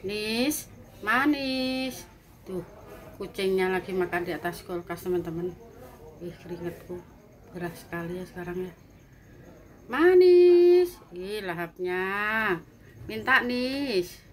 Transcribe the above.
Nis, manis. Tuh, kucingnya lagi makan di atas kulkas, teman-teman. Ih, keringetku gerah sekali ya sekarang ya. Manis. Ih, lahapnya. Minta, Nis.